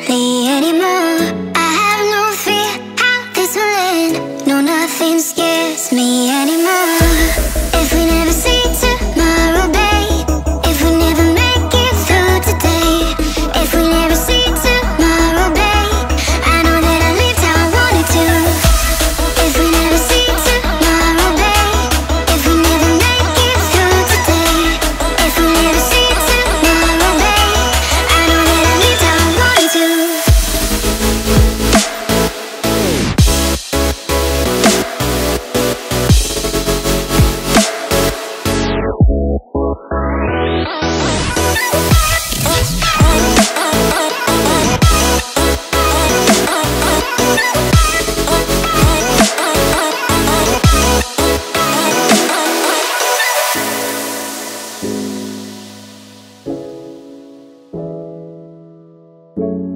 Leave. You